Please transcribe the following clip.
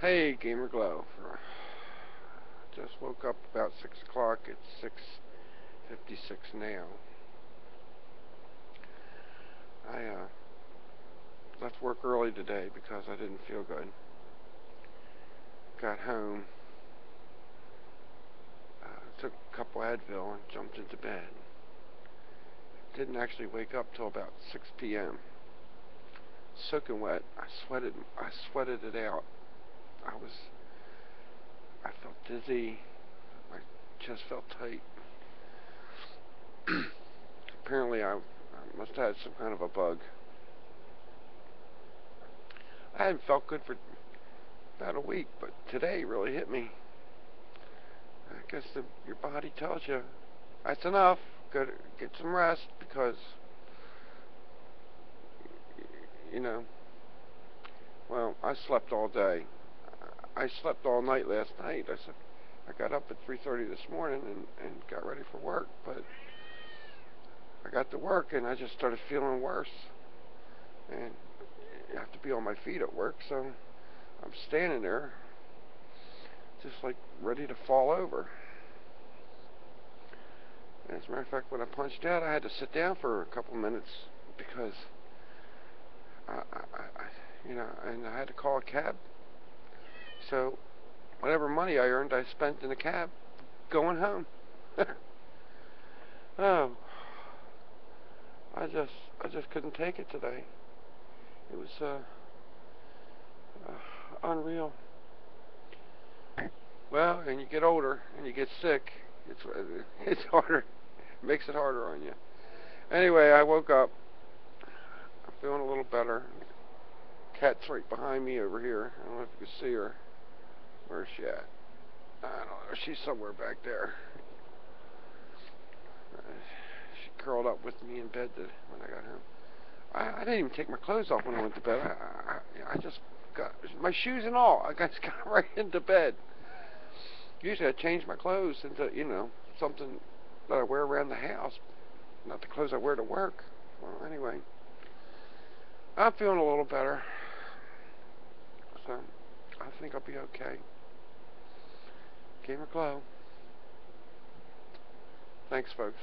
Hey, Gamer Glow. Just woke up about 6 o'clock. It's 6.56 now. I uh, left work early today because I didn't feel good. Got home, uh, took a couple Advil and jumped into bed. Didn't actually wake up till about 6 p.m. Soaking wet. I sweated. I sweated it out. I was, I felt dizzy, my chest felt tight. Apparently I, I must have had some kind of a bug. I hadn't felt good for about a week, but today really hit me. I guess the, your body tells you that's enough. Go get some rest because you know. Well, I slept all day. I slept all night last night. I said I got up at 3:30 this morning and and got ready for work, but I got to work and I just started feeling worse. And you have to be on my feet at work, so I'm standing there just like ready to fall over. As a matter of fact, when I punched out, I had to sit down for a couple minutes because I, I, I you know, and I had to call a cab so whatever money I earned, I spent in a cab going home. oh, I just I just couldn't take it today. It was uh, uh, unreal. Well, and you get older and you get sick. It's it's harder. It makes it harder on you. Anyway, I woke up. I'm feeling a little better. Cat's right behind me over here. I don't know if you can see her. Where's she at? I don't know. She's somewhere back there. She curled up with me in bed when I got home. I, I didn't even take my clothes off when I went to bed. I, I, I just got my shoes and all. I just got right into bed. Usually I change my clothes into, you know, something that I wear around the house, not the clothes I wear to work. Well, anyway, I'm feeling a little better. So I think I'll be okay. Glow. Thanks, folks.